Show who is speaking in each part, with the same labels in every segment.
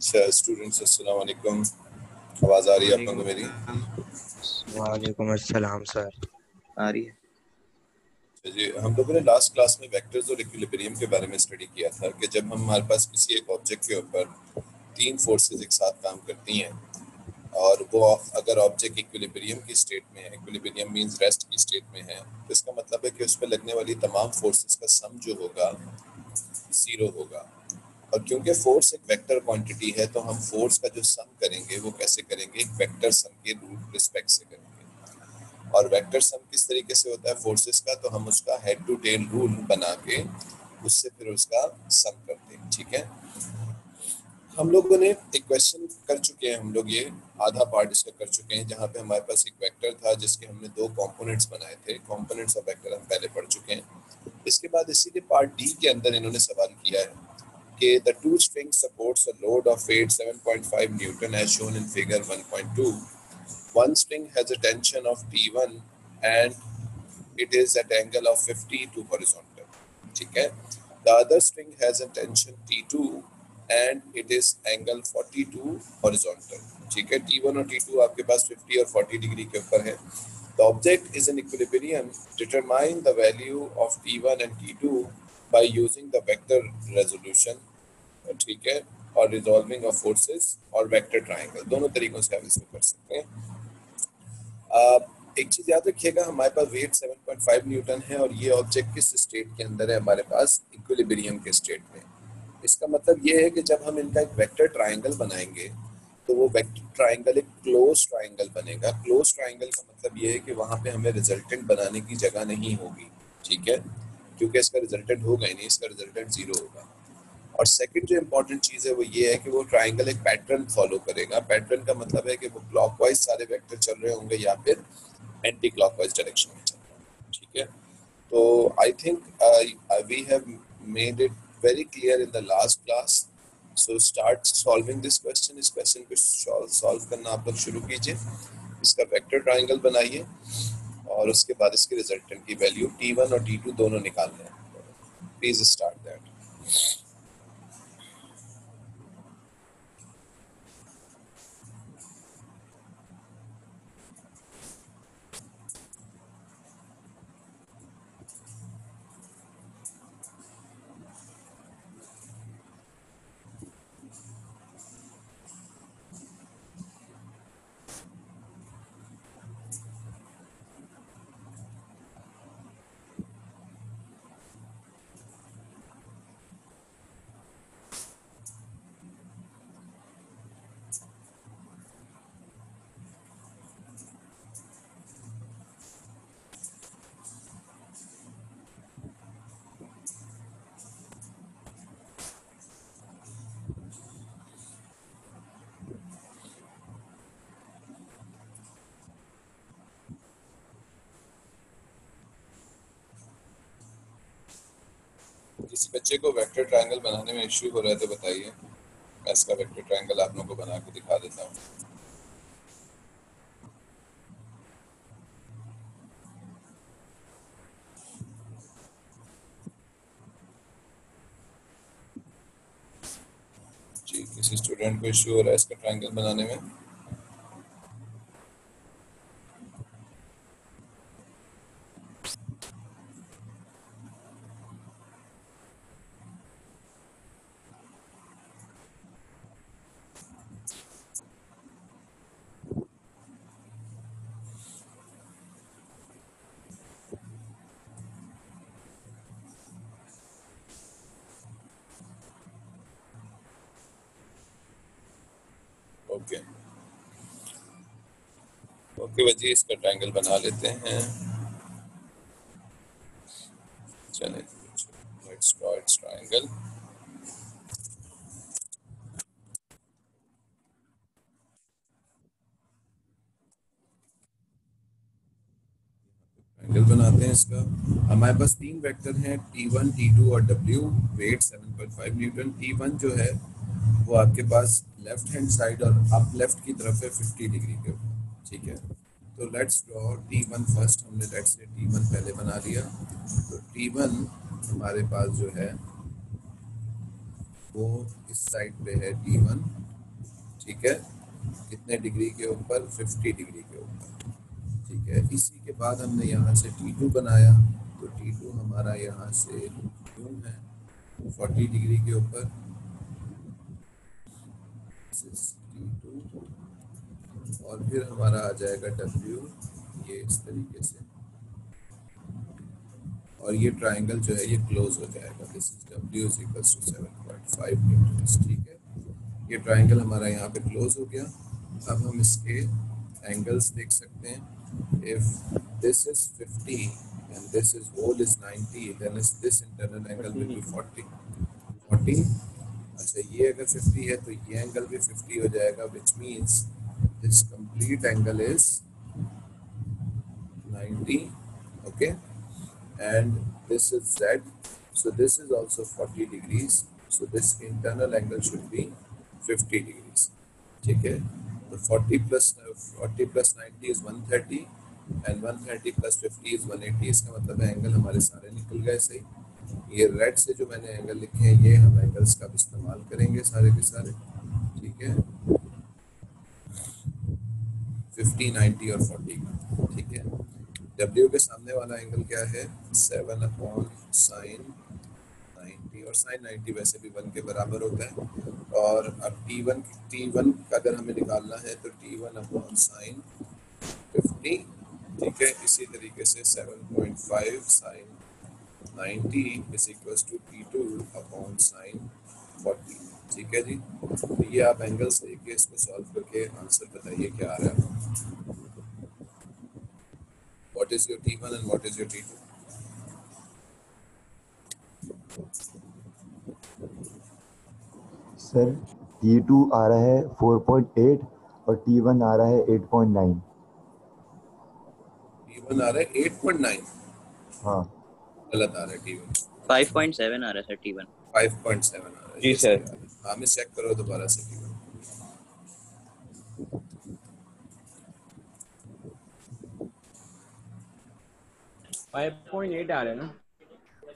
Speaker 1: Students अस्सलाम वालेकुम। आवाज़ आ रही है आप लोगों को मेरी?
Speaker 2: वालेकुम अस्सलाम सर।
Speaker 3: आ रही है।
Speaker 1: अच्छा जी हम लोगों ने लास्ट क्लास में वेक्टर्स और इक्विलिब्रियम के बारे में स्टडी किया था कि जब हम हमारे पास किसी एक ऑब्जेक्ट के ऊपर तीन फोर्सेस एक साथ काम करती हैं और वो अगर ऑब्जेक्ट इक्विलिब्रियम की स्टेट में है इक्विलिब्रियम मींस रेस्ट की स्टेट में है तो इसका मतलब है कि उस पर लगने वाली तमाम फोर्सेस का सम जो होगा ज़ीरो होगा। और क्योंकि फोर्स एक वेक्टर क्वांटिटी है तो हम फोर्स का जो सम करेंगे, वो कैसे करेंगे? एक वेक्टर सम के रूल रिस्पेक्ट से करेंगे। और वेक्टर सम किस तरीके से होता है फोर्सेस का? तो हम उसका हेड टू टेल रूल बना के उससे फिर उसका सम करते हैं, ठीक है? हम लोगों ने एक क्वेश्चन कर चुके हैं, हम लोग ये आधा पार्ट इसका कर चुके हैं, जहाँ पे हमारे पास एक वेक्टर था, जिसके हमने दो कंपोनेंट्स बनाए थे। कंपोनेंट्स ऑफ़ वेक्टर हम पहले पढ़ चुके हैं। इसके बाद इसी के पार्ट डी के अंदर इन्होंने सवाल किया है। कि the two string supports a load of weight 7.5 Newton as shown in figure 1.2. One string has a tension of T1 and it is at angle of 50 to horizontal. ठीक है The other string has a tension T2 and it is angle 42 horizontal. ठीक है T1 और T2 आपके पास 50 और 40 degree के ऊपर है The object is in equilibrium. Determine the value of T1 and T2 by using the vector resolution ठीक है, और रिजॉल्विंग ऑफ़ फोर्सेस और वेक्टर ट्राइंगल दोनों तरीकों से आप इसमें कर सकते हैं। एक चीज़ याद रखिएगा, हमारे पास वेट 7.5 न्यूटन है और ये ऑब्जेक्ट किस स्टेट के अंदर है हमारे पास? इक्विलिब्रियम के स्टेट में। इसका मतलब ये है कि जब हम इनका एक वेक्टर ट्राइंगल बनाएँगे तो वो वेक्टर ट्राइंगल एक क्लोज ट्राइंगल बनेगा। क्लोज ट्राइंगल का मतलब ये है कि वहाँ पे हमें रिजल्टेंट बनाने की जगह नहीं होगी, ठीक है? क्योंकि इसका रिजल्टेंट होगा ही नहीं, इसका रिजल्टेंट ज़ीरो होगा। और सेकंड जो इम्पोर्टेंट चीज़ है वो ये है कि वो ट्राइंगल एक पैटर्न फॉलो करेगा। पैटर्न का मतलब है कि वो क्लॉकवाइज सारे वेक्टर चल रहे होंगे या फिर एंटी क्लॉकवाइज डायरेक्शन में चल रहे ठीक है? तो I think we have made it very clear in the last class so start solving this question इस क्वेश्चन को सॉल्व करना आप लोग शुरू कीजिए। इसका वेक्टर ट्राइंगल बनाइए और उसके बाद इसके रिजल्टेंट की वैल्यू T1 और T2 दोनों निकालने हैं। प्लीज़ स्टार्ट दैट किसी बच्चे को वेक्टर ट्रायंगल बनाने में इश्यू हो रहा है तो बताइए। मैं इसका वेक्टर ट्रायंगल आप लोगों को बना के दिखा देता हूँ। जी, किसी स्टूडेंट को इश्यू हो रहा है इसका ट्रायंगल बनाने में ओके ओके वजी इसका ट्रायंगल बना लेते हैं। ट्रायंगल ट्रायंगल बनाते हैं इसका। हमारे पास तीन वेक्टर हैं T1, T2 और W वेट 7.5 न्यूटन T1 जो है वो आपके पास लेफ़्ट हैंड साइड और अप लेफ़्ट की तरफ़ है 50 डिग्री के ठीक है? तो लेट्स ड्रॉ T1 फ़र्स्ट हमने लेट्स से T1 पहले बना लिया। तो T1 हमारे पास जो है, वो इस साइड पे है T1 ठीक है? कितने डिग्री के ऊपर? 50 डिग्री के ऊपर, ठीक है? इसी के बाद हमने यहाँ से टी टू बनाया। तो टी टू हमारा यहाँ से यूँ है 40 डिग्री के ऊपर। और फिर हमारा आ जाएगा W, ये इस तरीके से। और ये ट्राइंगल जो है, ये क्लोज हो जाएगा। This is W is equals to 7.5 newton ठीक है? ये ट्राइंगल हमारा यहाँ पे क्लोज हो गया। अब हम इसके एंगल्स देख सकते हैं। If this is 50 and this is whole is 90 then is this internal angle will be 40 40 अच्छा ये अगर 50 है तो ये एंगल भी 50 हो जाएगा, which means this complete angle is 90 okay and this is z so this is also 40 degrees so this internal angle should be 50 degrees ठीक है तो 40 plus 40 plus 90 is 130 and 130 plus 50 is 180 इसका मतलब है एंगल हमारे सारे निकल गए सही ये रेड से जो मैंने एंगल लिखे हैं ये हम एंगल्स का इस्तेमाल करेंगे सारे के सारे ठीक है 50 90 और 40 का, ठीक है? W के सामने वाला एंगल क्या है? 7 अपॉन साइन 90 और साइन 90 वैसे भी 1 के बराबर होता है। और अब T1 T1 अगर हमें निकालना है तो T1 अपॉन साइन 50 ठीक है? इसी तरीके से 7.5 sine 90 is equals to T two upon sine 40 ठीक है जी। तो ये आप एंगल्स लेके इसको सॉल्व करके आंसर बताइए क्या आ रहा है। What is your T one and what is your T two
Speaker 3: sir T two आ रहा है 4.8 और टी वन आ रहा है 8.9
Speaker 1: टी वन आ रहा है 8.9
Speaker 3: हाँ।
Speaker 1: गलत आ रहा है टी वन
Speaker 4: 5.7 आ रहा है सर टी वन
Speaker 1: 5.7 आ रहा है।
Speaker 5: जी, सर।
Speaker 1: है। मैं चेक करो दोबारा से
Speaker 5: फाइव पॉइंट एट आ रहे हैं ना?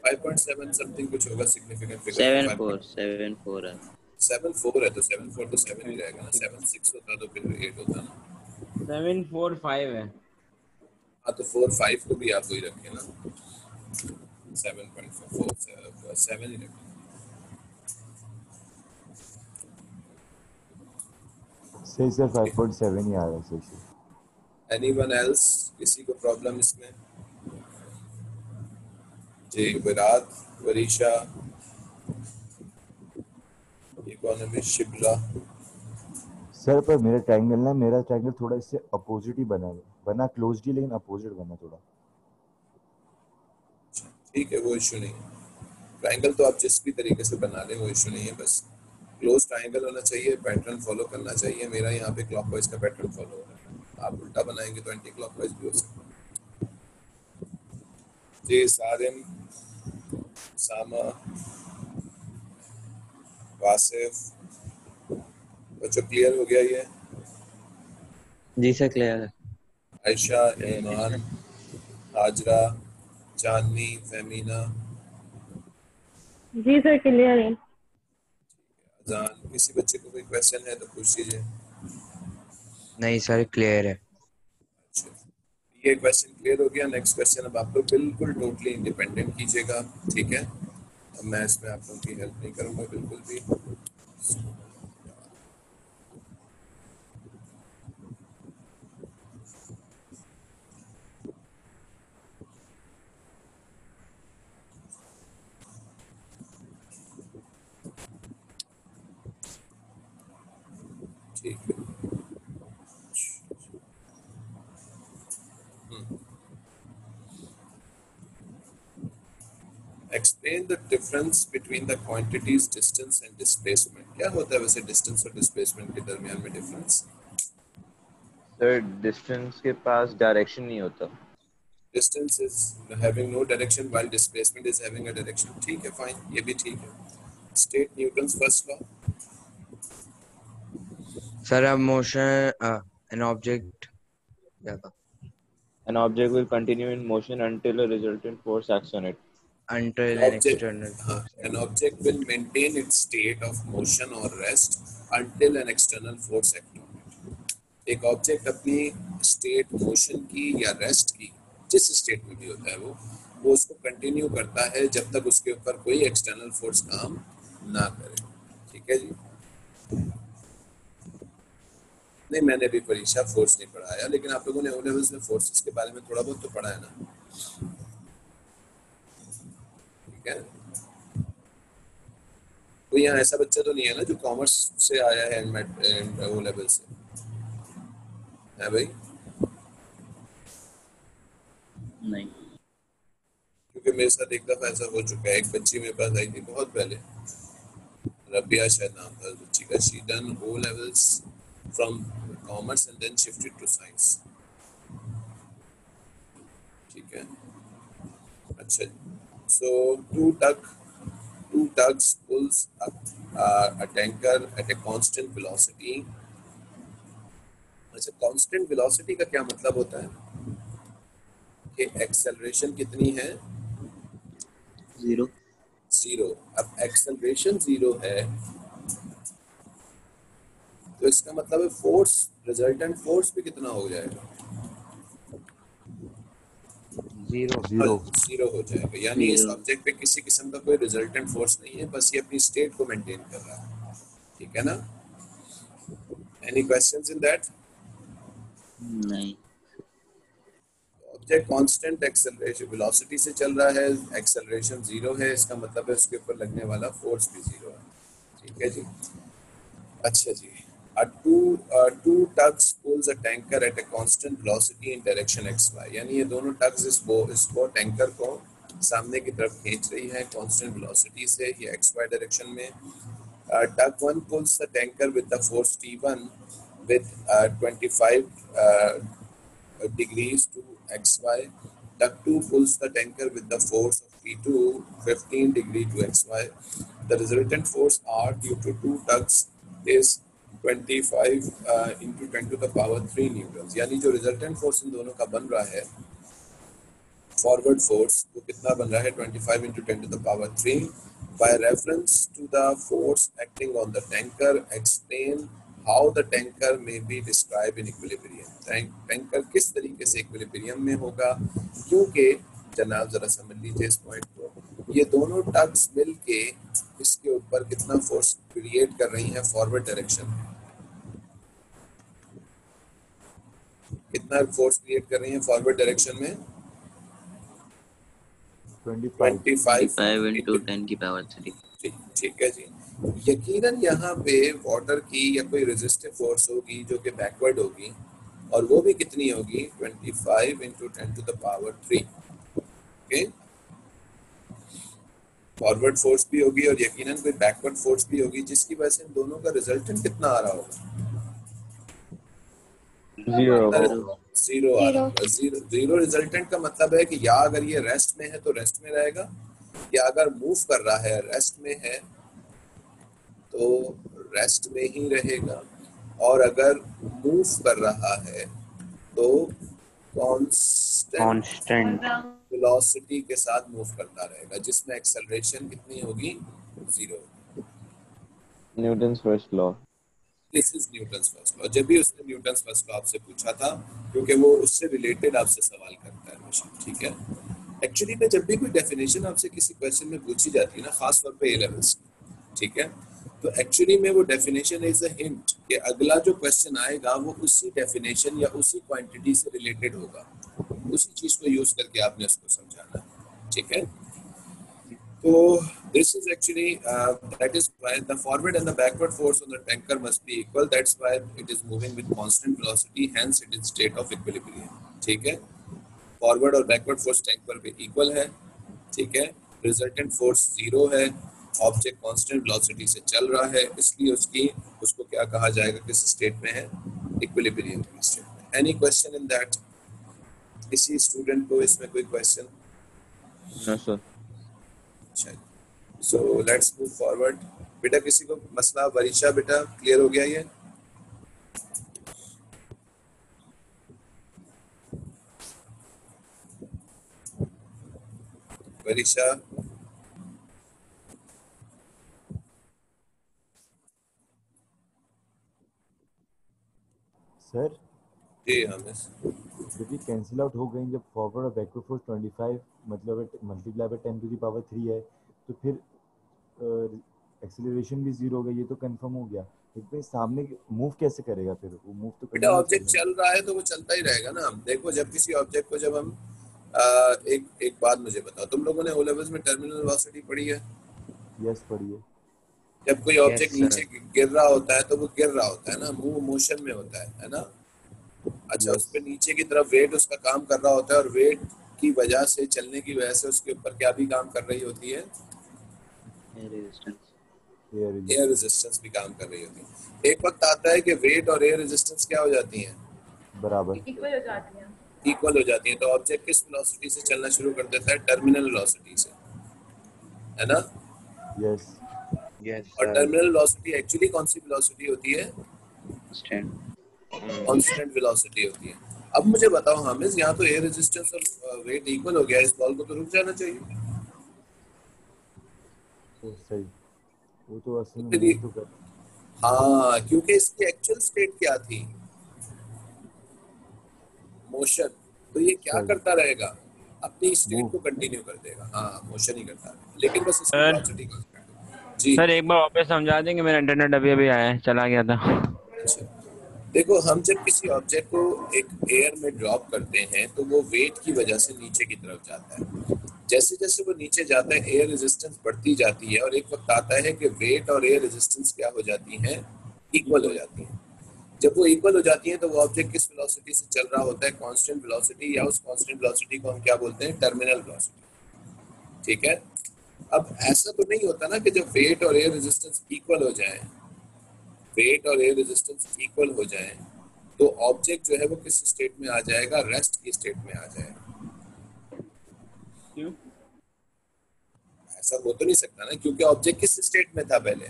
Speaker 1: 5.7 समथिंग कुछ होगा significant figure
Speaker 4: seven four seven four है।
Speaker 1: सेवन फोर है तो सेवन फोर तो सेवन ही रहेगा ना। सेवन सिक्स होता तो फिर एट होता ना।
Speaker 5: सेवन फोर फाइव है।
Speaker 1: हाँ तो फोर फाइव को भी आप वही रखें ना। सेवन पॉइंट फोर सेवन ही रखें।
Speaker 3: सही सर 5.7 ही आ रहा है सर
Speaker 1: एनीवन एल्स किसी को प्रॉब्लम इसमें? जी विराट वरीशा ये कौन मिस शिबला
Speaker 3: सर पर मेरा ट्रायंगल ना मेरा ट्रायंगल थोड़ा इससे अपोजिट ही बना है। बना क्लोज ही लेकिन अपोजिट बना थोड़ा।
Speaker 1: ठीक है वो इशू नहीं है। ट्राइंगल तो आप जिस भी तरीके से बना लें वो इशू नहीं है बस। क्लोज ट्राइंगल होना चाहिए पैटर्न फॉलो करना चाहिए। मेरा यहाँ पे क्लॉकवाइज का पैटर्न फॉलो हो रहा है आप उल्टा बनाएँगे तो एंटी क्लॉकवाइज भी हो सकता है। जी सारिम सामा वासिफ बच्चों क्लियर हो गया ये।
Speaker 4: जी सर क्लियर है।
Speaker 1: आयशा ईमान हाजरा चांदनी फहमीना
Speaker 6: जी सर क्लियर है।
Speaker 1: अजान किसी बच्चे को कोई क्वेश्चन है तो पूछ लीजिए
Speaker 2: नहीं सर क्लियर है।
Speaker 1: अच्छा। ये क्वेश्चन क्लियर हो गया। नेक्स्ट क्वेश्चन अब आप लोग बिल्कुल टोटली इंडिपेंडेंट कीजिएगा ठीक है? अब मैं इसमें आप लोगों की हेल्प नहीं करूँगा बिल्कुल भी। ठीक है explain the difference between the quantities distance and displacement क्या होता है वैसे distance और displacement के दरमियान में difference
Speaker 7: सर डिस्टेंस के पास डायरेक्शन नहीं होता
Speaker 1: distance is having no direction while displacement is having a direction ठीक है fine ये भी ठीक है state Newton's first law
Speaker 2: sir अब मोशन एन ऑब्जेक्ट क्या था
Speaker 7: An object will continue in motion until a resultant force acts on it.
Speaker 2: until an
Speaker 1: Object-
Speaker 2: external.
Speaker 1: हाँ, an object will maintain its state of motion or rest until an external force act on it. एक object अपनी state motion की या rest की जिस state में भी होता है वो वो उसको कंटिन्यू करता है जब तक उसके ऊपर कोई एक्सटर्नल फोर्स काम ना करे ठीक है जी नहीं मैंने अभी परीक्षा फोर्स नहीं पढ़ाया लेकिन आप लोगों ने ओ लेवल्स में फोर्सेस के बारे में थोड़ा बहुत तो पढ़ा है ना। ठीक है? कोई यहाँ ऐसा बच्चा तो नहीं है ना जो कॉमर्स से आया है एंड ओ लेवल से? है भाई?
Speaker 4: नहीं।
Speaker 1: क्योंकि मेरे साथ एक दफ़ा ऐसा हो चुका है एक बच्ची मेरे पास आई थी बहुत पहले। रबिया शायद नाम था बच्ची का she done O levels from commerce and then shifted to science ठीक है अच्छा so two tug two tugs pulls a, uh, a tanker at a constant velocity. अच्छा कांस्टेंट वेलोसिटी का क्या मतलब होता है? कि एक्सेलरेशन कितनी है?
Speaker 4: ज़ीरो
Speaker 1: ज़ीरो अब एक्सेलरेशन ज़ीरो है तो इसका मतलब है फोर्स रिजल्टेंट फोर्स भी कितना हो जाएगा?
Speaker 2: Zero.
Speaker 3: ज़ीरो
Speaker 1: ज़ीरो हो जाएगा। यानी इस ऑब्जेक्ट पे किसी किस्म का कोई रिजल्टेंट फोर्स नहीं है बस ये अपनी स्टेट को मेंटेन कर रहा है। ठीक है ना? एनी क्वेश्चंस इन दैट
Speaker 4: नहीं।
Speaker 1: ऑब्जेक्ट कांस्टेंट एक्सेलरेशन वेलोसिटी से चल रहा है एक्सेलरेशन ज़ीरो है इसका मतलब है उसके ऊपर लगने वाला फोर्स भी ज़ीरो है। ठीक है जी? अच्छा जी। A two uh, two tugs pulls a tanker at a constant velocity in direction xy यानी ये दोनों tugs इस बो इसको टैंकर को सामने की तरफ़ खींच रही है कांस्टेंट वेलोसिटी से ये xy डायरेक्शन में uh, tug one pulls the tanker with the force t1 with uh, 25 uh, degrees to xy. Tug 2 pulls the tanker with the force of T2 15 degree to xy. The resultant force R due to two tugs is 25 uh, into 10 to the power 3 newtons. यानी जो इन दोनों का बन रहा है वो कितना बन रहा है 25 into 10 to the power 3 by reference to the force acting on the tanker explain how the tanker may be described in equilibrium Tank, tanker किस तरीके से equilibrium में होगा क्योंकि जनाब जरा समझ लीजिए इस पॉइंट को ये दोनों टग्स मिलके इसके ऊपर कितना फोर्स क्रिएट कर रही हैं फॉरवर्ड डायरेक्शन में कितना फोर्स क्रिएट कर रही हैं फॉरवर्ड डायरेक्शन में? 25
Speaker 4: फाइव इंटू की पावर थ्री
Speaker 1: ठीक है जी। यकीनन यहाँ पे वाटर की या कोई रेजिस्टिव फोर्स होगी जो कि बैकवर्ड होगी और वो भी कितनी होगी? 25 five into ten to the power three okay forward force भी होगी और यकीनन कोई बैकवर्ड फोर्स भी होगी जिसकी वजह से इन दोनों का रिजल्टेंट कितना आ रहा होगा?
Speaker 7: ज़ीरो
Speaker 1: ज़ीरो आ रहा ज़ीरो ज़ीरो रिजल्टेंट का मतलब है कि या अगर ये रेस्ट में है तो रेस्ट में रहेगा। या अगर मूव कर रहा है रेस्ट में है तो रेस्ट में ही रहेगा। और अगर मूव कर रहा है तो कांस्टेंट. वेलोसिटी के साथ मूव करता रहेगा जिसमें एक्सेलरेशन कितनी होगी?
Speaker 7: Zero Newton's first
Speaker 1: law is Newton's first law जब भी उसने न्यूटन्स फ़र्स्ट लॉ आपसे पूछा था, क्योंकि वो उससे रिलेटेड आपसे सवाल करता है हमेशा, ठीक है? एक्चुअली में जब भी कोई डेफिनेशन आपसे किसी क्वेश्चन में पूछी जाती है ना खास तौर पे ए लेवल्स ठीक है? तो एक्चुअली में वो डेफिनेशन इज़ अ हिंट कि अगला जो क्वेश्चन आएगा, वो उसी डेफिनेशन या उसी क्वांटिटी से रिलेटेड होगा। उसी चीज़ को यूज़ करके आपने उसको समझाना, ठीक है? So this is actually uh, that is why the forward and the backward force on the tanker must be equal. That's why it is moving with constant velocity. Hence, it is state of equilibrium. ठीक है forward और backward force tanker पे equal है ठीक है resultant force zero है object constant velocity से चल रहा है इसलिए उसकी उसको क्या कहा जाएगा किस स्टेट में है स्टेट में एनी क्वेश्चन इन दैट किसी स्टूडेंट को इसमें कोई क्वेश्चन
Speaker 7: नो सर
Speaker 1: शायद। सो लेट्स मूव फॉरवर्ड बेटा किसी को मसला? वरिशा बेटा क्लियर हो गया ये? वरिशा
Speaker 3: सर
Speaker 1: जी
Speaker 3: हाँ कैंसिल आउट हो गई जब फॉरवर्ड और बैकवर्ड फोर्स 25 मतलब multiply by 10 to the power 3 है तो फिर एक्सेलरेशन भी ज़ीरो हो गया ये तो कंफर्म हो गया। लेकिन सामने मूव कैसे करेगा फिर? वो मूव तो
Speaker 1: बेटा ऑब्जेक्ट चल रहा है तो वो चलता ही रहेगा ना। देखो जब किसी ऑब्जेक्ट को जब हम आ, एक एक बात मुझे बताओ। तुम लोगों ने ओ लेवल्स में टर्मिनल वेलोसिटी पढ़ी है?
Speaker 3: यस पढ़िए
Speaker 1: जब कोई ऑब्जेक्ट
Speaker 2: sir.
Speaker 1: नीचे गिर रहा होता है तो वो गिर रहा होता है ना। मूव मोशन में होता है है ना? अच्छा
Speaker 3: Yes.
Speaker 1: उस पे नीचे की तरफ़ वेट उसका काम कर रहा होता है और वेट की वजह से चलने की वजह से उसके ऊपर क्या भी काम कर रही होती है? एयर रेजिस्टेंस भी काम कर रही होती है। एक वक्त आता है कि वेट और एयर रेजिस्टेंस क्या हो जाती हैं?
Speaker 3: बराबर।
Speaker 6: इक्वल हो जाती हैं।
Speaker 1: इक्वल हो जाती हैं। तो ऑब्जेक्ट किस वेलोसिटी से चलना शुरू कर देता है? टर्मिनल वेलोसिटी से। है ना?
Speaker 3: यस
Speaker 2: Yes,
Speaker 1: और टर्मिनल वेलोसिटी एक्चुअली कौन सी वेलोसिटी होती है?
Speaker 4: स्टैंड
Speaker 1: कांस्टेंट वेलोसिटी होती है। अब मुझे बताओ हामिद यहाँ तो एयर रेजिस्टेंस और वेट इक्वल हो गया इस बॉल को तो रुक जाना चाहिए।
Speaker 3: तो सही। वो तो असल तो कर
Speaker 1: हाँ क्योंकि इसकी एक्चुअल स्टेट क्या थी? मोशन तो ये क्या करता रहेगा? अपनी स्टेट को कंटिन्यू कर देगा। हाँ मोशन ही करता रहेगा। लेकिन बस जी।
Speaker 5: सर एक बार वापस समझा देंगे मेरा इंटरनेट अभी अभी आया है चला गया था।
Speaker 1: अच्छा। देखो, हम जब किसी ऑब्जेक्ट को एक एयर में ड्रॉप करते हैं तो वो वेट की वजह से नीचे की तरफ़ जाता है। जैसे जैसे वो नीचे जाता है एयर रेजिस्टेंस बढ़ती जाती है और एक वक्त आता है कि वेट और एयर रेजिस्टेंस क्या हो जाती है? इक्वल हो जाती है। जब वो इक्वल हो जाती है तो वो ऑब्जेक्ट किस वेलोसिटी से चल रहा होता है? कांस्टेंट वेलोसिटी या उस कांस्टेंट वेलोसिटी को हम क्या बोलते हैं? टर्मिनल वेलोसिटी ठीक है? अब ऐसा तो नहीं होता ना कि जब वेट और एयर रेजिस्टेंस इक्वल हो जाए वेट और एयर रेजिस्टेंस इक्वल हो जाए तो ऑब्जेक्ट जो है वो किस स्टेट में आ जाएगा? रेस्ट की स्टेट में आ जाएगा।
Speaker 5: क्यों?
Speaker 1: ऐसा हो तो नहीं सकता ना क्योंकि ऑब्जेक्ट किस स्टेट में था पहले?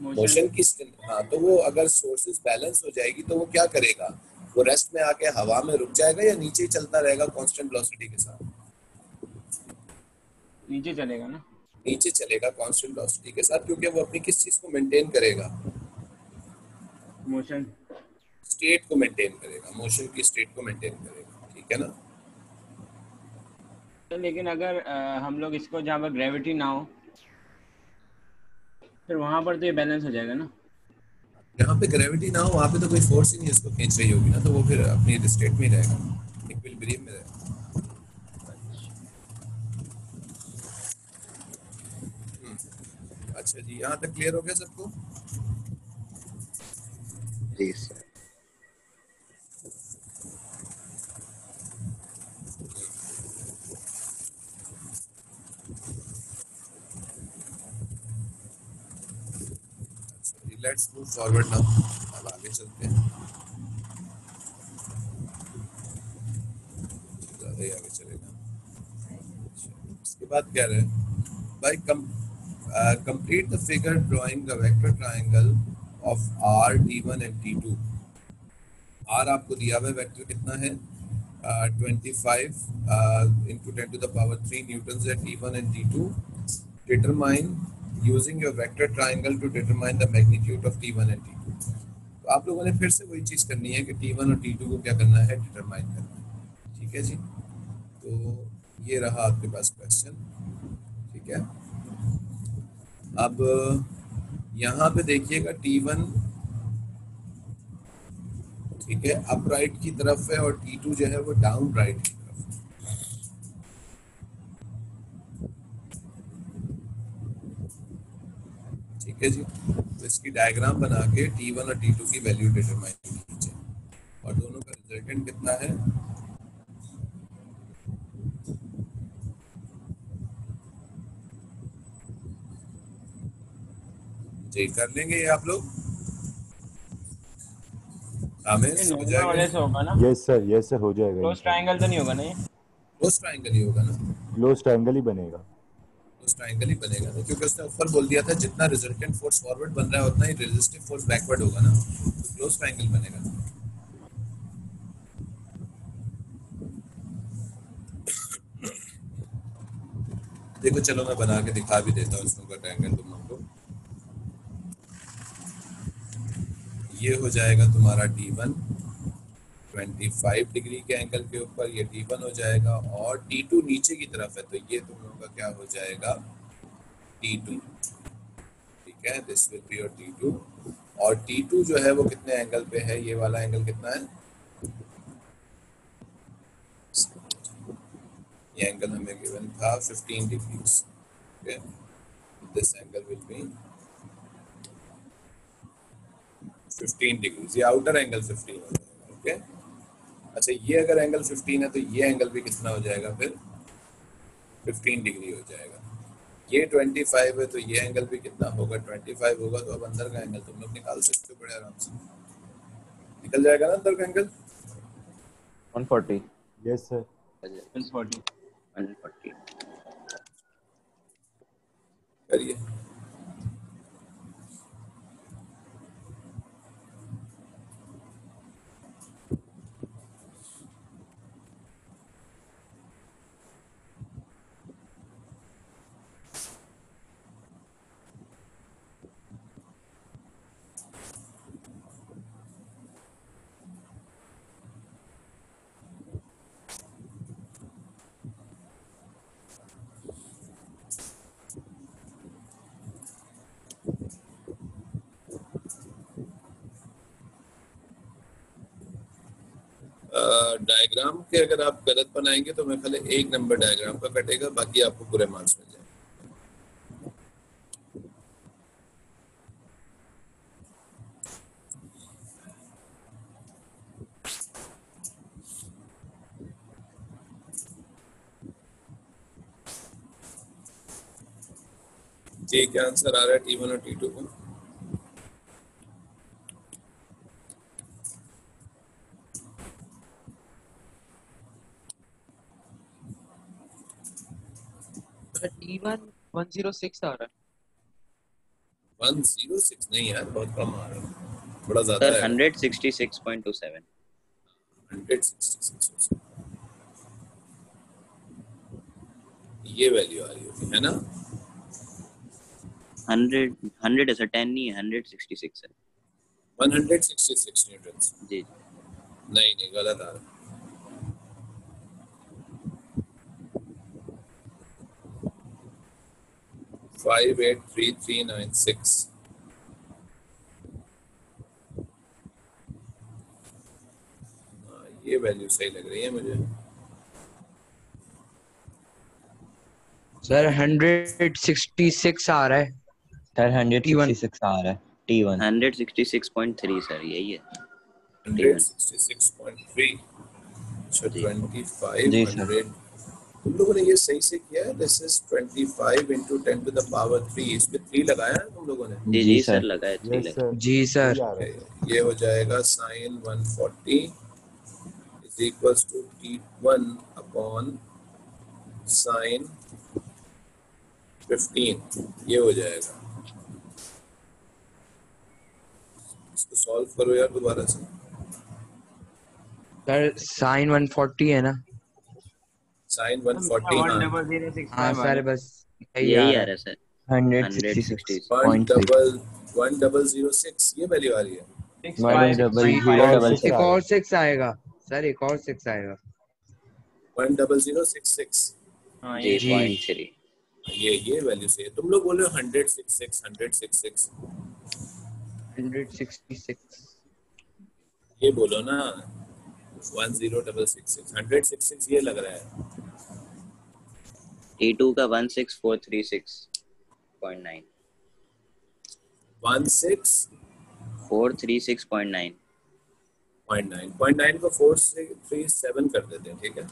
Speaker 1: मोशन की state- हाँ तो वो अगर सोर्सेज बैलेंस हो जाएगी तो वो क्या करेगा? वो रेस्ट में आके हवा में रुक जाएगा या नीचे चलता रहेगा कांस्टेंट वेलोसिटी के साथ?
Speaker 5: नीचे चलेगा ना।
Speaker 1: नीचे चलेगा कांस्टेंट वेलोसिटी के साथ क्योंकि वो अपनी किस चीज़ को मेंटेन करेगा?
Speaker 5: मोशन
Speaker 1: स्टेट को मेंटेन करेगा। मोशन की स्टेट को मेंटेन करेगा। ठीक है ना?
Speaker 5: तो लेकिन अगर अ, हम लोग इसको जहाँ पर ग्रेविटी ना हो फिर वहाँ पर तो ये बैलेंस हो जाएगा ना।
Speaker 1: जहाँ पे ग्रेविटी ना हो वहाँ पे तो कोई फोर्स ही नहीं इसको खींच रही होगी ना तो वो फिर अपनी स्टेट में रहेगा। इक्विलिब्रियम में रहेगा। हम्म, अच्छा जी यहाँ तक क्लियर हो गया सबको?
Speaker 4: Sir
Speaker 1: let's move forward now अब आगे चलते हैं। ज़्यादा ही आगे चलेगा। इसके बाद क्या रहे? भाई, come complete the figure drawing the vector triangle of R T one and T two R आपको दिया हुआ वेक्टर कितना है? Twenty five into ten to the power three newton T one and T two determine using your vector triangle to determine the magnitude of t1 and t2 तो आप लोगों ने फिर से वही चीज़ करनी है कि t1 और t2 को क्या करना है? डिटरमाइन करना है। ठीक है जी? तो ये रहा आपके पास क्वेश्चन ठीक है? अब यहाँ पे देखिएगा टी वन ठीक है अप राइट की तरफ़ है और टी टू जो है वो डाउन राइट की तरफ़ है। ठीक है जी तो इसकी डायग्राम बना के टी वन और टी टू की वैल्यू डिटरमाइन कीजिए। और दोनों का रिजल्टेंट कितना है? जी कर लेंगे ये आप लोग।
Speaker 5: ये
Speaker 1: हो जाएगा।
Speaker 5: से होगा ना?
Speaker 3: यस सर यस सर हो जाएगा
Speaker 5: क्लोज ट्रायंगल तो नहीं होगा ना
Speaker 1: क्लोज ट्रायंगल ही होगा ना।
Speaker 3: क्लोज ट्रायंगल ही बनेगा।
Speaker 1: क्लोज ट्रायंगल ही बनेगा ना क्योंकि उसने ऊपर बोल दिया था जितना रिजल्टेंट फोर्स फॉरवर्ड बन रहा है उतना ही रेजिस्टिव फोर्स बैकवर्ड होगा ना। तो क्लोज ट्रायंगल बनेगा। देखो चलो मैं बना के दिखा भी देता हूँ इसका ट्रायंगल तुम लोगों को ये हो जाएगा तुम्हारा D one twenty five degree के एंगल के ऊपर ये डी वन हो जाएगा और टी टू नीचे की तरफ़ है तो ये तुम लोगों का क्या हो जाएगा? टी टू ठीक है? This will be your T two और टी टू जो है वो कितने एंगल पे है? ये वाला एंगल कितना है? ये एंगल हमें गिवन था 15 degrees this angle will be 15 degrees ये आउटर एंगल 15 हो जाएगा ओके अच्छा ये अगर एंगल 15 है तो ये एंगल भी कितना हो जाएगा फिर? 15 डिग्री हो जाएगा। ये 25 है तो ये एंगल भी कितना होगा? 25 होगा तो अब अंदर का एंगल तुम लोग निकाल सकते हो बड़े आराम से। निकल जाएगा ना अंदर का एंगल
Speaker 7: 140
Speaker 3: यस सर
Speaker 4: 140 140
Speaker 1: करिए। डायग्राम के अगर आप गलत बनाएँगे तो मैं खाली एक नंबर डायग्राम का कटेगा, बाकी आपको पूरे मार्क्स मिल जाएँगे। जी क्या आंसर आ रहा है टी वन और टी टू को।
Speaker 6: T one one zero six आ रहा है।
Speaker 1: वन ज़ीरो सिक्स नहीं यार बहुत कम आ रहा है। बड़ा ज़्यादा
Speaker 4: सर
Speaker 1: है।
Speaker 4: 166.27
Speaker 1: हंड्रेड सिक्सटी सिक्स ये वैल्यू आ रही होगी है ना?
Speaker 4: 100 100 है 10 नहीं है 166 है।
Speaker 1: 166 न्यूटन्स
Speaker 4: जी।
Speaker 1: नहीं नहीं गलत आ रहा। five eight three three nine six. हाँ, ये वैल्यू सही लग रही है मुझे।
Speaker 2: सर 166 आ रहा है।
Speaker 8: सर 166 आ रहा है। T1
Speaker 4: 166.3 सर यही है।
Speaker 1: Hundred sixty six point three. अच्छा,
Speaker 4: सर
Speaker 1: ट्वेंटी फाइव हंड्रेड तुम लोगों ने ये सही से किया है। This is twenty five into ten to the power three इसमें थ्री लगाया है तुम लोगों ने?
Speaker 4: जी
Speaker 8: जी, सर।
Speaker 4: सर लगा है थ्री
Speaker 3: यस
Speaker 4: लगा
Speaker 2: जी सर।
Speaker 1: ये हो जाएगा sine 140 is equals to t1 upon sine 15 ये हो जाएगा। इसको सॉल्व करो यार दोबारा से।
Speaker 2: सर साइन वन फोर्टी है ना?
Speaker 1: साइन 140
Speaker 5: वन
Speaker 1: हाँ
Speaker 5: सिक्स
Speaker 2: सर बस यही आ रहा है
Speaker 4: sir.
Speaker 8: Hundred sixty six
Speaker 1: 1
Speaker 8: point three
Speaker 1: double 1 double zero six ये वैल्यू आ रही है
Speaker 5: सिक्स
Speaker 8: वन
Speaker 2: एक और सिक्स आएगा। सर एक और सिक्स आएगा।
Speaker 1: 1 डबल ज़ीरो सिक्स सिक्स
Speaker 5: हाँ ये
Speaker 1: ये ये वैल्यू से। तुम लोग बोल रहे हो 166 166
Speaker 2: हंड्रेड सिक्सटी सिक्स
Speaker 1: ये बोलो ना। One zero double six six hundred six six ये लग रहा है।
Speaker 4: T2 का 16436.9
Speaker 1: one six
Speaker 4: 436.9
Speaker 1: point nine point nine को फोर थ्री सेवन कर देते हैं ठीक है?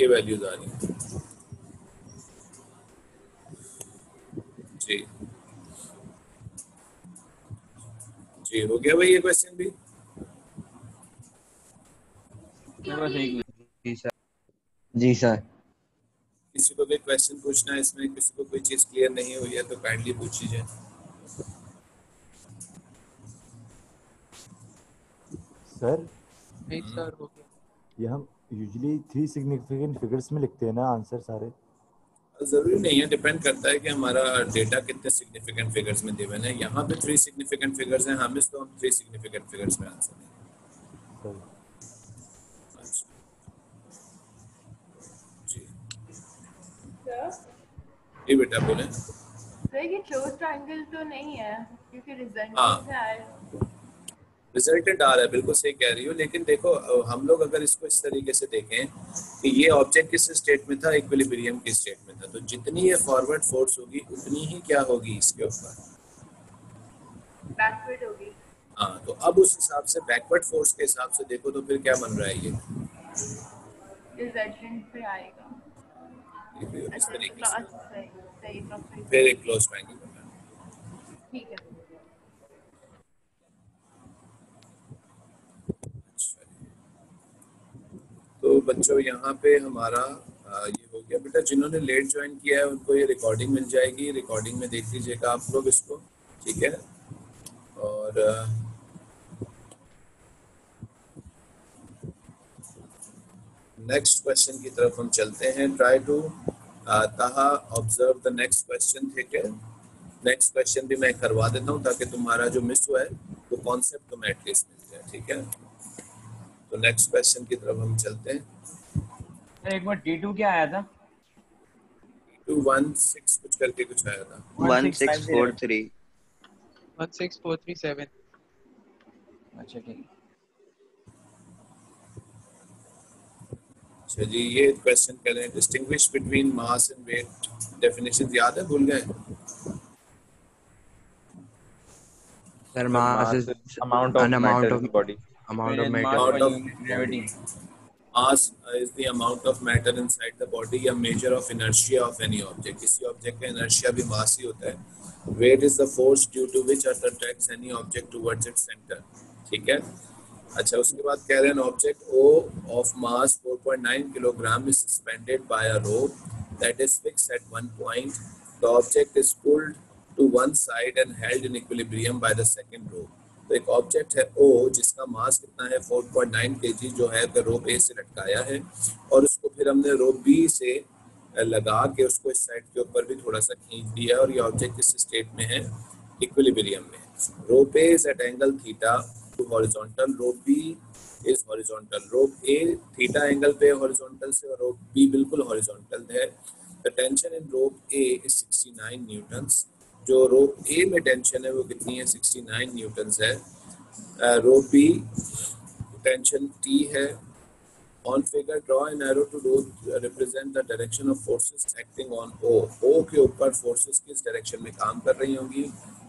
Speaker 1: ये वैल्यूज़ आ रही हैं। जी। जी हो गया भाई ये क्वेश्चन भी?
Speaker 5: बस एक
Speaker 2: जी सर।
Speaker 1: किसी को भी क्वेश्चन पूछना है इसमें किसी को कोई चीज़ क्लियर नहीं हुई है तो काइंडली पूछ लीजिए
Speaker 3: सर?
Speaker 6: सर
Speaker 3: ये हम यूजुअली थ्री सिग्निफिकेंट फिगर्स में लिखते हैं ना आंसर सारे।
Speaker 1: ज़रूरी नहीं है डिपेंड करता है कि हमारा डेटा कितने सिग्निफिकेंट फिगर्स में गिवन है। यहाँ पे थ्री सिग्निफिकेंट फिगर्स हैं हम इस तो हम थ्री सिग्निफिकेंट फिगर्स में आंसर देंगे अच्छा जी जी बेटा बोले।
Speaker 9: सर ये क्लोज ट्रायंगल तो नहीं है क्योंकि रिज़ल्ट
Speaker 1: हाँ। रिजल्टेंट आ रहा है बिल्कुल सही कह रही हो लेकिन देखो हम लोग अगर इसको इस तरीके से देखें कि ये ऑब्जेक्ट किस स्टेट में था? इक्विलिब्रियम की स्टेट में था? तो जितनी ये फॉरवर्ड फोर्स होगी उतनी ही क्या होगी इसके ऊपर?
Speaker 9: बैकवर्ड होगी।
Speaker 1: हाँ तो अब उस हिसाब से बैकवर्ड फोर्स के हिसाब से देखो तो फिर क्या बन रहा है ये?
Speaker 9: रिजल्टेंट पे आएगा। ठीक है।
Speaker 1: तो बच्चों यहाँ पे हमारा ये हो गया। बेटा जिन्होंने लेट ज्वाइन किया है उनको ये रिकॉर्डिंग मिल जाएगी। रिकॉर्डिंग में देख लीजिएगा आप लोग इसको। ठीक है? और नेक्स्ट क्वेश्चन की तरफ़ हम चलते हैं. Try to Taha observe the next question ठीक है? नेक्स्ट क्वेश्चन भी मैं करवा देता हूँ ताकि तुम्हारा जो मिस हुआ है वो कॉन्सेप्ट तुम्हें एटलीस्ट मिल जाए ठीक है? तो नेक्स्ट क्वेश्चन की तरफ़ हम चलते हैं.
Speaker 5: सर एक बार टू क्या आया था?
Speaker 1: टू वन सिक्स कुछ करके कुछ आया था.
Speaker 4: One six four three
Speaker 6: one six four three seven
Speaker 5: अच्छा ठीक
Speaker 1: अच्छा जी ये क्वेश्चन कह रहे हैं distinguish between mass and weight definition याद है भूल गए
Speaker 7: of in the body.
Speaker 2: amount of
Speaker 5: Whereas
Speaker 2: matter.
Speaker 5: mass
Speaker 1: Amount
Speaker 5: by
Speaker 1: of
Speaker 5: unit gravity.
Speaker 1: mass is the amount of matter inside the body a measure of inertia of any object किसी object का inertia भी mass ही होता है weight is the force due to which earth attracts any object towards its center ठीक है अच्छा उसके बाद कह रहे हैं object O of mass 4.9 kilogram is suspended by a rope that is fixed at one point. The object is pulled to one side and held in equilibrium by the second rope. तो एक object है O, जिसका मास कितना है? 4.9 kg जो है रोप ए से लटकाया है। और उसको फिर हमने रोप बी से लगा के उसको इस साइड के ऊपर भी थोड़ा सा खींच दिया और ये ऑब्जेक्ट किस स्टेट में है इक्विलिब्रियम में rope A is at angle theta to horizontal rope B is horizontal rope A theta angle पे हॉरिजॉन्टल से और रोप बी बिल्कुल हॉरिजॉन्टल है। The tension in rope A is 69 newtons जो रोप ए में टेंशन है वो कितनी है? 69 न्यूटन्स है। रोप बी टेंशन टी है। On figure, draw an arrow to do represent the direction of forces acting on O. O के ऊपर forces किस direction में काम कर रही होंगी?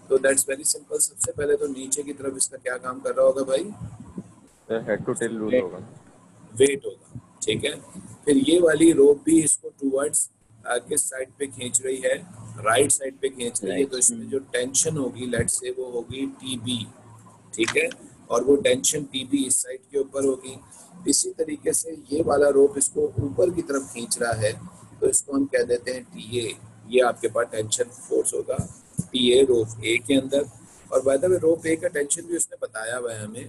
Speaker 1: तो दैट्स वेरी सिंपल सबसे पहले तो नीचे की तरफ़ इसका क्या काम कर रहा होगा भाई?
Speaker 7: हेड टू टेल रूल होगा।
Speaker 1: वेट होगा ठीक है? फिर ये वाली रोप भी इसको टूवर्ड्स किस साइड पे खींच रही है? राइट साइड पे खींच रही है तो इसमें जो टेंशन होगी लेट से वो होगी टी बी ठीक है? और वो टेंशन टीबी इस साइड के ऊपर होगी। इसी तरीके से ये वाला रोप इसको ऊपर की तरफ़ खींच रहा है तो इसको हम कह देते हैं टी ए ये आपके पास टेंशन फोर्स होगा। टी ए रोप ए के अंदर। और बाय द वे रोप ए का टेंशन भी उसने बताया हुआ है हमें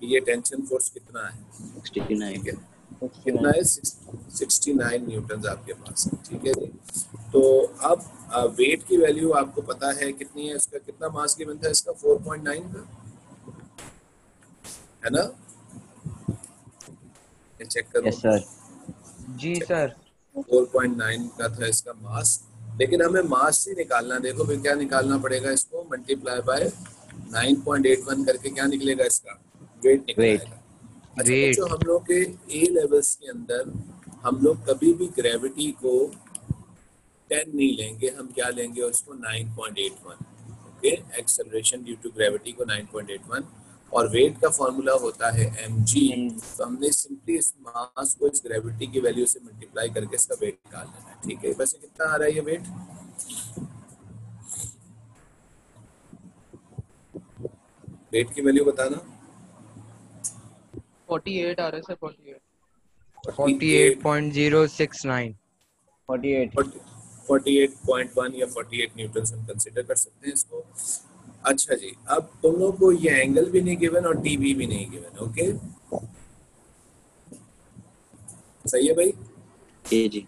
Speaker 1: कि ये टेंशन फोर्स कितना है।
Speaker 4: सिक्सटी नाइन
Speaker 1: ठीक है? कितना है? सिक्सटी नाइन न्यूटन आपके पास। ठीक है जी? तो अब वेट की वैल्यू आपको पता है कितनी है इसका कितना मास गिवन था इसका? 4.9 का है ना? चेक करो।
Speaker 8: यस सर
Speaker 2: जी सर
Speaker 1: 4.9 का था इसका मास लेकिन हमें मास ही निकालना देखो फिर क्या निकालना पड़ेगा इसको? मल्टीप्लाई बाय 9.81 करके क्या निकलेगा इसका? वेट निकलेगा। अच्छा. बच्चों हम लोग के ए लेवल्स के अंदर हम लोग कभी भी ग्रेविटी को 10 नहीं लेंगे। हम क्या लेंगे उसको 9.81 okay acceleration due to gravity को 9.81 और वेट का फॉर्मूला होता है एम जी तो हमने सिंपली इस मास को इस ग्रेविटी की वैल्यू से मल्टीप्लाई करके इसका वेट निकाल लेना है। ठीक है वैसे कितना आ रहा है ये वेट वेट की वैल्यू बताना।
Speaker 6: 48 आ रहा है सर 48
Speaker 2: 48.069
Speaker 8: 48
Speaker 1: 48.1 या 48 न्यूटन हम कंसीडर कर सकते हैं इसको। अच्छा जी अब तुम लोग को ये एंगल भी नहीं गिवन और टीवी भी नहीं गिवन ओके सही है भाई?
Speaker 4: जी जी।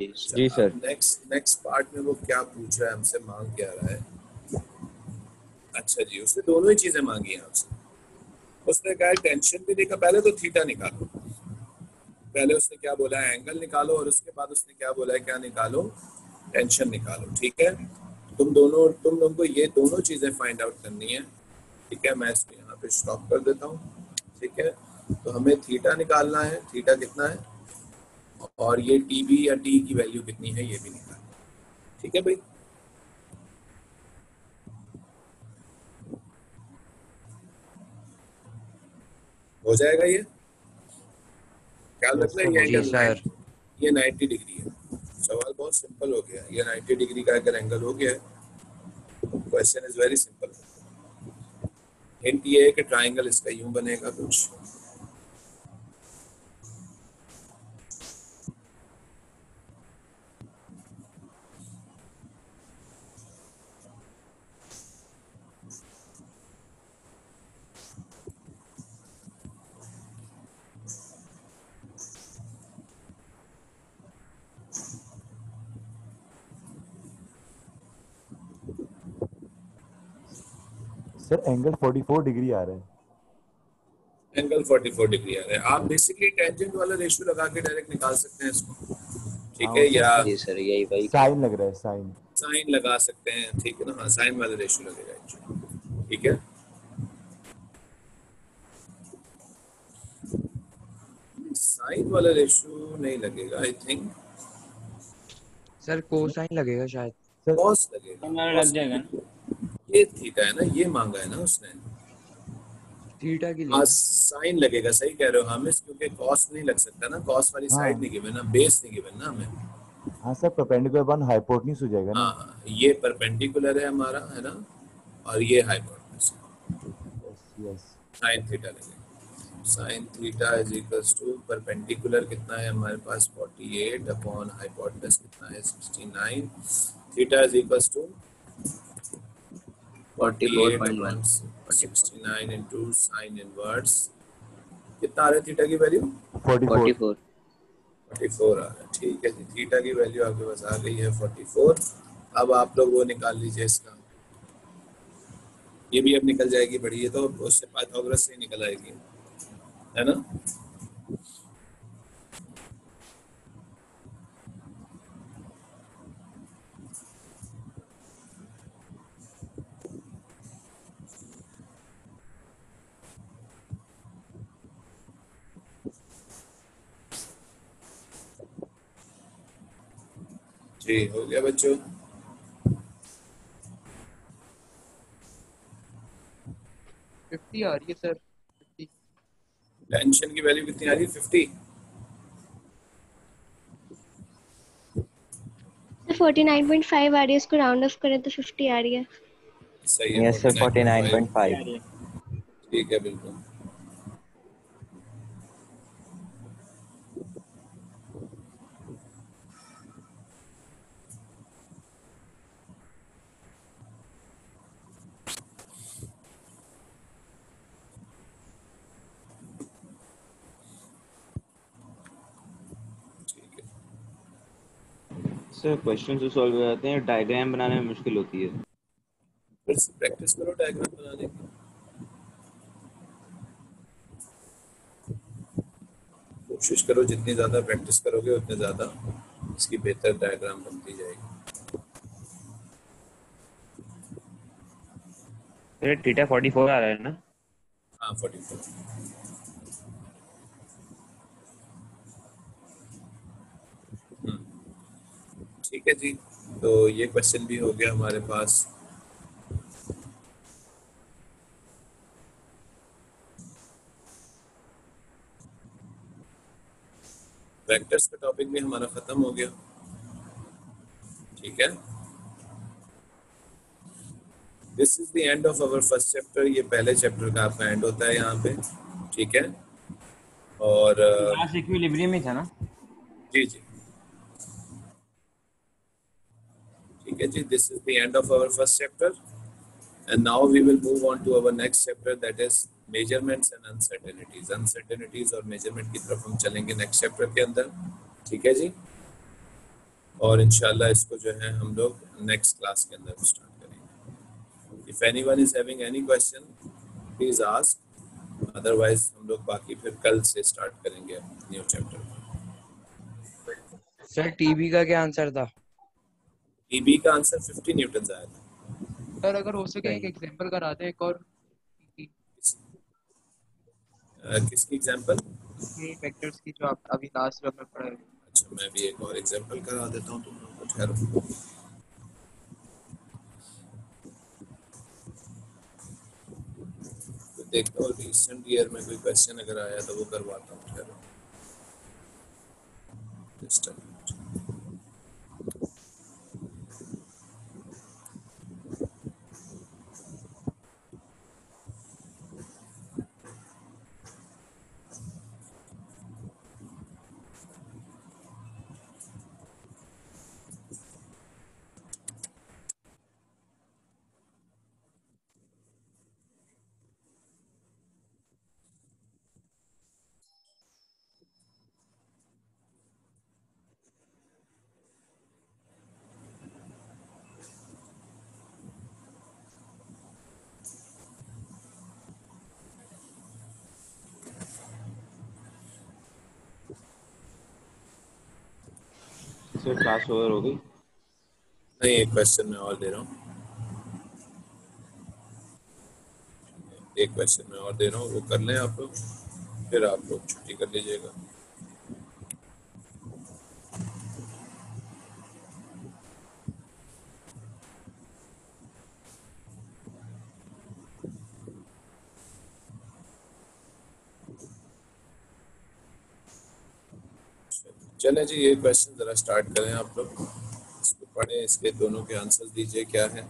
Speaker 8: जी सर।
Speaker 1: नेक्स्ट नेक्स्ट पार्ट में वो क्या पूछ रहा है हमसे मांग क्या रहा है? अच्छा जी उसने दोनों ही चीज़ें मांगी हैं आपसे उसने कहा टेंशन भी देखा पहले तो थीटा निकालो। पहले उसने क्या बोला है एंगल निकालो और उसके बाद उसने क्या बोला है क्या निकालो? टेंशन निकालो ठीक है? तुम दोनों तुम लोगों को ये दोनों चीज़ें फाइंड आउट करनी है। ठीक है मैं इसको यहाँ पे स्टॉप कर देता हूँ। ठीक है तो हमें थीटा निकालना है। थीटा कितना है? और ये टी बी या टी की वैल्यू कितनी है ये भी निकालना ठीक है भाई? हो जाएगा ये? ख्याल रखना ये 90 डिग्री है। सवाल बहुत सिंपल हो गया। ये 90 डिग्री का अगर एंगल हो गया question is very simple hint ये है कि ट्राइंगल इसका यूँ बनेगा कुछ।
Speaker 3: एंगल 44 डिग्री आ रहा है।
Speaker 1: एंगल 44 डिग्री आ रहा है। आप बेसिकली टेंजेंट वाला रेशियो लगा के डायरेक्ट निकाल सकते हैं इसको। ठीक है या
Speaker 4: जी सर यही वही।
Speaker 3: साइन लग रहा है साइन।
Speaker 1: साइन लगा सकते हैं ठीक है ना? हाँ साइन वाला रेशियो लगेगा. ठीक है? साइन वाला रेशियो नहीं लगेगा आई थिंक
Speaker 2: सर कोसाइन लगेगा शायद।
Speaker 1: कॉस लगेगा।
Speaker 5: हमारा लग जाएगा ना।
Speaker 1: ये थीटा है ना ये मांगा है ना उसने।
Speaker 2: थीटा की
Speaker 1: हाँ
Speaker 2: लिए
Speaker 1: साइन लगेगा सही कह रहे हो हामिस क्योंकि कॉस नहीं लग सकता ना कॉस वाली
Speaker 3: हाँ।
Speaker 1: साइड नहीं गिवन ना बेस नहीं गिवन ना हमें।
Speaker 3: हाँ सर परपेंडिकुलर वन हाइपोटेन्यूज हो जाएगा
Speaker 1: हाँ हाँ, ये परपेंडिकुलर है हमारा है ना और ये hypotenuse
Speaker 3: yes yes
Speaker 1: sine theta लगेगा sine theta is equals to perpendicular कितना है हमारे पास? 48 अपॉन हाइपोटेनस कितना है? 69 theta is equals to
Speaker 4: 44.1
Speaker 1: 69 into sin inverse. कितना आ रहा है थीटा की वैल्यू
Speaker 3: 44
Speaker 4: 44
Speaker 1: 44 आ रहा है। ठीक है जी थीटा की वैल्यू आपके पास आ गई है 44 अब आप लोग वो निकाल लीजिए इसका। ये भी अब निकल जाएगी है तो उससे पाइथागोरस से ही निकल आएगी। है ना? जी हो गया बच्चों।
Speaker 6: फिफ्टी आ रही है सर फिफ्टी।
Speaker 1: टेंशन की वैल्यू कितनी आ रही है? 50
Speaker 10: 49.5 आ रही है इसको राउंड ऑफ़ करें तो 50 आ रही है।
Speaker 1: सही है
Speaker 8: यस सर
Speaker 1: 49.5
Speaker 8: 49.5
Speaker 1: ठीक है बिल्कुल।
Speaker 7: सर क्वेश्चन जो सॉल्व हो जाते हैं डायग्राम बनाने में मुश्किल होती है।
Speaker 1: बस प्रैक्टिस करो डायग्राम बनाने की कोशिश करो जितनी ज़्यादा प्रैक्टिस करोगे उतने ज़्यादा इसकी बेहतर डायग्राम बनती जाएगी।
Speaker 5: थीटा 44 आ रहा है ना?
Speaker 1: हाँ 44 जी तो ये क्वेश्चन भी हो गया हमारे पास। वेक्टर्स का टॉपिक भी हमारा खत्म हो गया। ठीक है? This is the end of our first chapter ये पहले चैप्टर का आपका एंड होता है यहाँ पे। ठीक है? और
Speaker 5: इक्विलिब्रियम ही था ना?
Speaker 1: जी जी। ठीक है जी this is the end of our first chapter and now we will move on to our next chapter measurements and uncertainties uncertainties और मेज़रमेंट की तरफ़ हम चलेंगे नेक्स्ट चैप्टर के अंदर। ठीक है जी? और इंशाल्लाह इसको जो है हम लोग नेक्स्ट क्लास के अंदर स्टार्ट करेंगे। If anyone is having any question please ask otherwise हम लोग बाकी फिर कल से स्टार्ट करेंगे न्यू चैप्टर
Speaker 2: सर टीबी का क्या आंसर था?
Speaker 1: टीबी का आंसर 50 न्यूटन आया था।
Speaker 6: सर अगर हो सके एक एग्जांपल करा दे एक और।
Speaker 1: अ, किसकी एग्जांपल
Speaker 6: ये वेक्टर्स की जो आप अभी लास्ट में पढ़े
Speaker 1: अच्छा मैं भी एक और एग्जांपल करा देता हूँ तुम लोगों को ठहरो तो देखता हूँ रिसेंट ईयर में कोई क्वेश्चन अगर आया तो वो करवाता हूँ ठहरो
Speaker 7: सर क्लास ओवर हो गई।
Speaker 1: नहीं, एक क्वेश्चन मैं और दे रहा हूँ। एक क्वेश्चन में और दे रहा हूँ, वो कर लें आप लोग, फिर आप लोग छुट्टी कर लीजिएगा। चलें जी ये क्वेश्चन ज़रा स्टार्ट करें आप लोग। इसको पढ़ें, इसके दोनों के आंसर दीजिए, क्या है?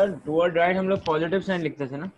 Speaker 5: सर और डाइट हम लोग पॉजिटिव साइन लिखते थे ना?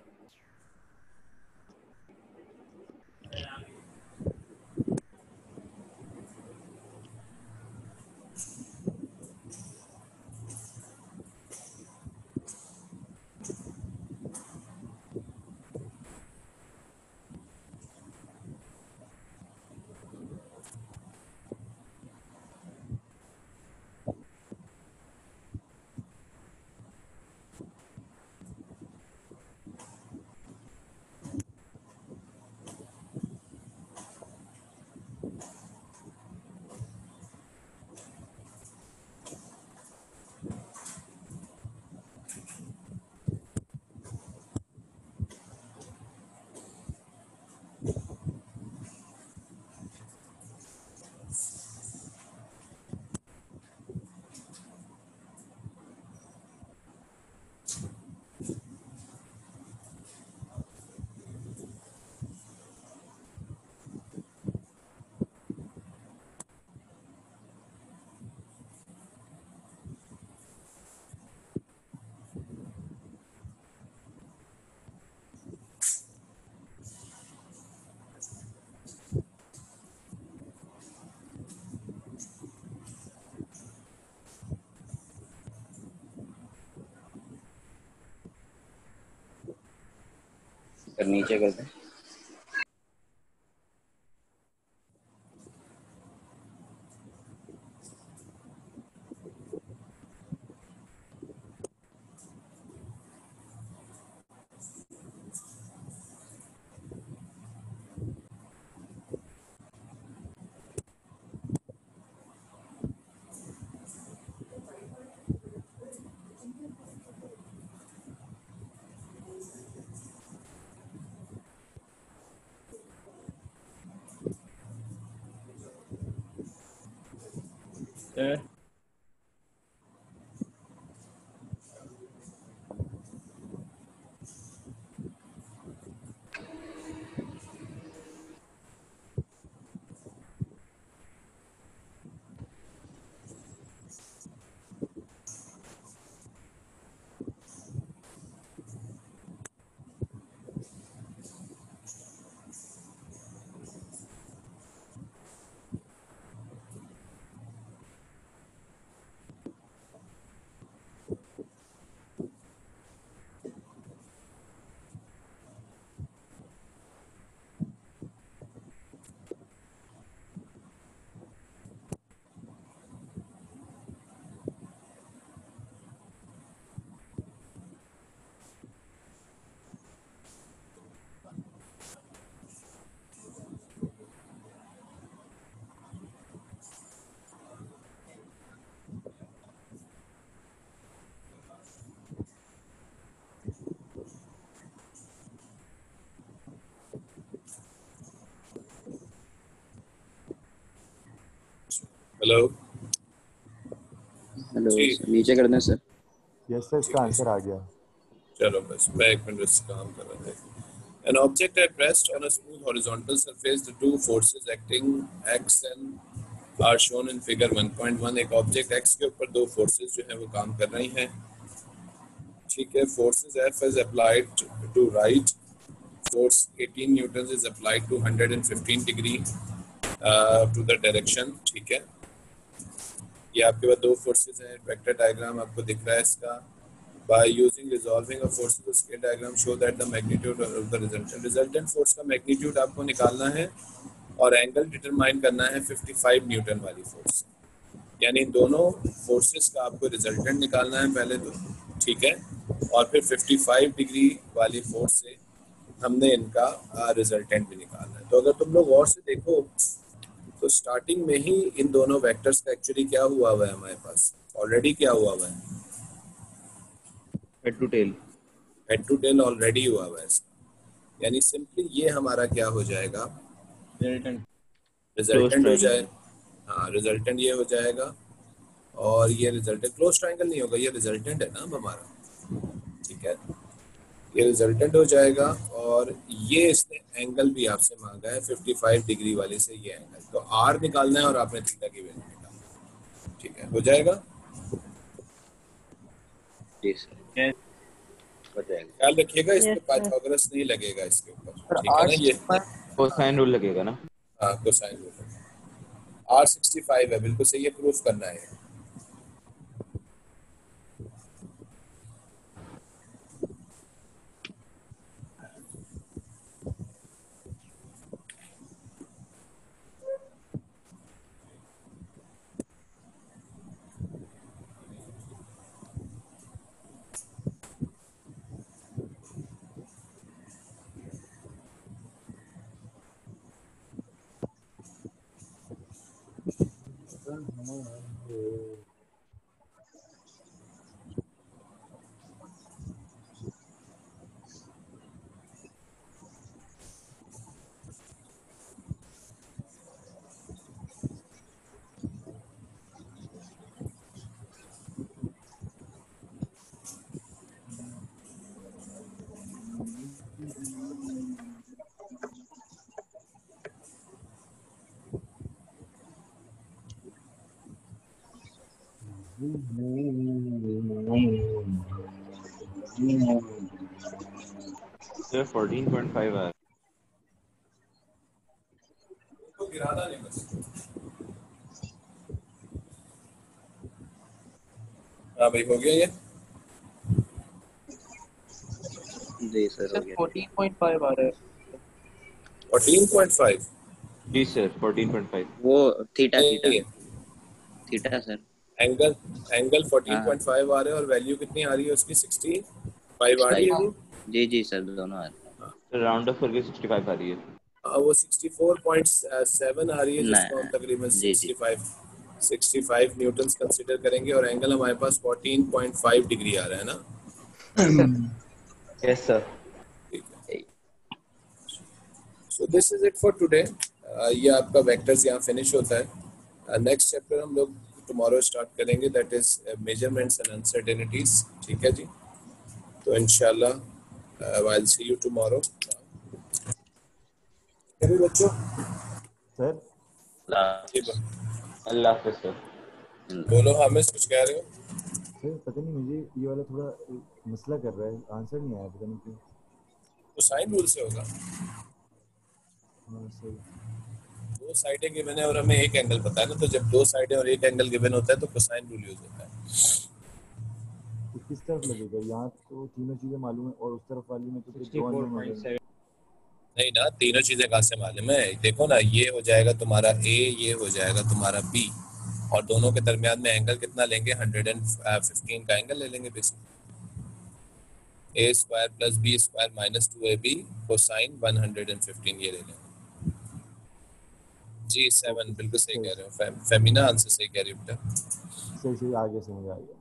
Speaker 4: सर नीचे कर दे।
Speaker 5: सर
Speaker 1: हेलो
Speaker 4: हेलो नीचे कर दें सर
Speaker 3: यस सर इसका आंसर आ गया
Speaker 1: चलो बस मैं एक मिनट से काम कर रहा था An object at rest on a smooth horizontal surface, the two forces acting x and are shown in figure 1.1. एक object x के ऊपर दो forces जो है वो काम कर रही हैं ठीक है forces F is applied to right force 18 newtons is applied to 115 degree uh, to the direction ठीक है ये आपके पास दो forces हैं, vector diagram आपको दिख रहा है इसका। By using resolving of forces, the scale diagram show that the magnitude of the resultant resultant force का magnitude आपको निकालना है और एंगल डिटरमाइन करना है 55 न्यूटन वाली फोर्स यानी दोनों फोर्सेस का आपको रिजल्टेंट निकालना है पहले तो ठीक है? और फिर 55 डिग्री वाली फोर्स से हमने इनका रिजल्टेंट भी निकालना है। तो अगर तुम लोग और से देखो तो स्टार्टिंग में ही इन दोनों वेक्टर्स का एक्चुअली क्या हुआ हुआ है हमारे पास? ऑलरेडी क्या हुआ हुआ है?
Speaker 7: Head to tail
Speaker 1: head to tail already हुआ हुआ है। यानी सिंपली ये हमारा क्या हो जाएगा? रिजल्टेंट हो जाए हाँ रिजल्टेंट ये हो जाएगा। और ये रिजल्टेंट क्लोज ट्रायंगल नहीं होगा ये रिजल्टेंट है ना हमारा। ठीक है? ये रिजल्टेंट हो जाएगा और ये इसने एंगल भी आपसे मांगा है 55 डिग्री वाले से ये एंगल तो आर निकालना है और आपने थीटा की वैल्यू निकालना है। ठीक है हो जाएगा?
Speaker 4: हो
Speaker 1: ख्याल रखिएगा इस पे पाइथागोरस नहीं लगेगा इसके ऊपर। ठीक है ना ये
Speaker 7: कोसाइन रूल लगेगा ना?
Speaker 1: हाँ cosine rule R sixty five है बिल्कुल सही है प्रूफ करना है। Oh.
Speaker 7: सर 14.5 है
Speaker 1: तो गिराना नहीं बस हाँ भाई हो गया ये?
Speaker 4: जी सर हो गया।
Speaker 6: 14.5 आ रहा है
Speaker 1: 14.5
Speaker 7: जी सर 14.5
Speaker 4: वो
Speaker 1: theta
Speaker 4: theta theta sir
Speaker 1: angle angle 14.5 आ रहा है और वैल्यू कितनी आ रही है उसकी? 65 आ रही है
Speaker 4: जी जी सर दोनों आ रहे हैं।
Speaker 7: राउंड ऑफ़ करके 65 आ रही है।
Speaker 1: हाँ, वो 64.7 आ रही है जिसको हम तकरीबन
Speaker 4: जी, जी।
Speaker 1: 65 65 न्यूटन कंसीडर करेंगे और एंगल हमारे पास 14.5 डिग्री आ रहा है ना? Yes sir so this is it for today ये आपका वेक्टर्स यहाँ फिनिश होता है। नेक्स्ट चैप्टर हम लोग टुमारो स्टार्ट करेंगे that is measurements and uncertainties ठीक है जी? तो इंशाल्लाह I will see you tomorrow बच्चों।
Speaker 3: सर।
Speaker 7: अल्लाह। हाफिज सर।
Speaker 1: बोलो हामिद कुछ कह रहे हो?
Speaker 3: सर पता नहीं मुझे ये वाला थोड़ा मसला कर रहा है आंसर नहीं आया पता नहीं क्यों।
Speaker 1: तो साइन रूल से होगा।
Speaker 3: हाँ सर
Speaker 1: दो साइडें गिवन है और हमें एक एंगल पता है ना तो जब दो साइडें और एक एंगल गिवन होता है तो कोसाइन रूल यूज़ होता है।
Speaker 3: तो किस तरफ़ लगेगा? यहाँ तो तीनों चीज़ें मालूम है और उस तरफ़ वाली में तो फिर हो।
Speaker 1: नहीं ना तीनों चीज़ें कहाँ से मालूम है? देखो ना ये हो जाएगा तुम्हारा ए ये हो जाएगा तुम्हारा बी और दोनों के दरमियान में एंगल कितना लेंगे? हंड्रेड एंड फिफ्टीन का एंगल ले लेंगे basically A square plus B square minus two A B cosine one hundred and fifteen ये ले लेंगे। जी सेवन बिल्कुल सही कह रहे हो। फे, फेमिना आंसर सही कह रही हो बेटा।
Speaker 3: सही सही आगे समझ आ गया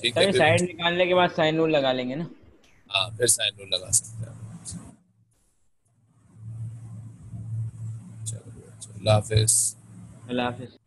Speaker 1: ठीक है
Speaker 5: सर
Speaker 1: फिर-
Speaker 5: साइड निकालने के बाद साइन रूल लगा लेंगे ना।
Speaker 1: हाँ फिर साइन रूल लगा सकते हैं। अल्लाह हाफिज़
Speaker 5: अल्लाह हाफिज़।